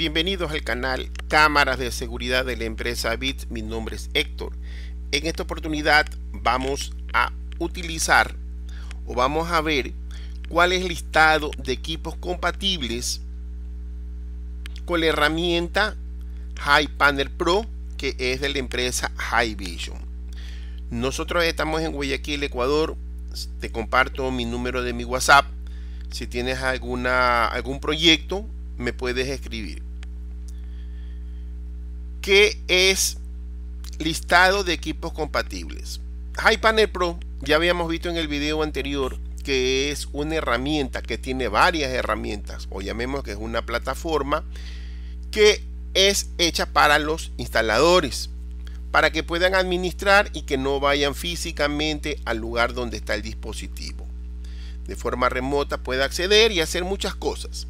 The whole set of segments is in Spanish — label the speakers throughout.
Speaker 1: Bienvenidos al canal Cámaras de Seguridad de la empresa BIT. Mi nombre es Héctor. En esta oportunidad vamos a utilizar o vamos a ver cuál es el listado de equipos compatibles con la herramienta High Panel Pro que es de la empresa High Vision. Nosotros estamos en Guayaquil, Ecuador. Te comparto mi número de mi WhatsApp. Si tienes alguna, algún proyecto, me puedes escribir. ¿Qué es listado de equipos compatibles? Panel Pro, ya habíamos visto en el video anterior que es una herramienta que tiene varias herramientas, o llamemos que es una plataforma que es hecha para los instaladores, para que puedan administrar y que no vayan físicamente al lugar donde está el dispositivo. De forma remota puede acceder y hacer muchas cosas.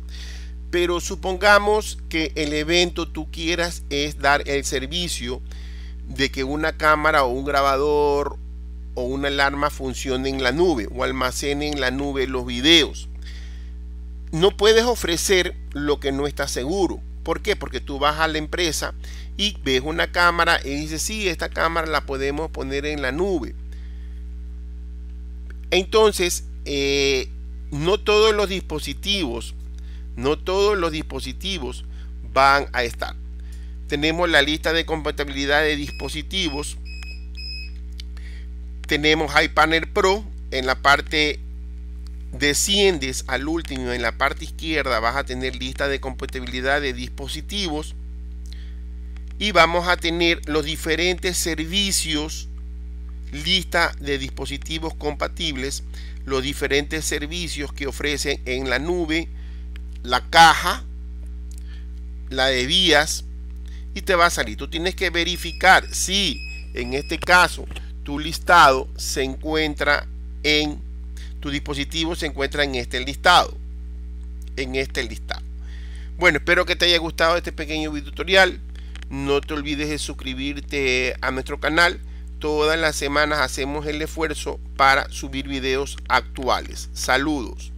Speaker 1: Pero supongamos que el evento tú quieras es dar el servicio de que una cámara o un grabador o una alarma funcione en la nube o almacene en la nube los videos. No puedes ofrecer lo que no está seguro. ¿Por qué? Porque tú vas a la empresa y ves una cámara y dices, sí, esta cámara la podemos poner en la nube. Entonces, eh, no todos los dispositivos no todos los dispositivos van a estar. Tenemos la lista de compatibilidad de dispositivos. Tenemos iPanel Pro. En la parte desciendes al último, en la parte izquierda vas a tener lista de compatibilidad de dispositivos. Y vamos a tener los diferentes servicios, lista de dispositivos compatibles, los diferentes servicios que ofrecen en la nube, la caja, la de vías y te va a salir. Tú tienes que verificar si en este caso tu listado se encuentra en tu dispositivo se encuentra en este listado. En este listado. Bueno, espero que te haya gustado este pequeño video tutorial. No te olvides de suscribirte a nuestro canal. Todas las semanas hacemos el esfuerzo para subir videos actuales. Saludos.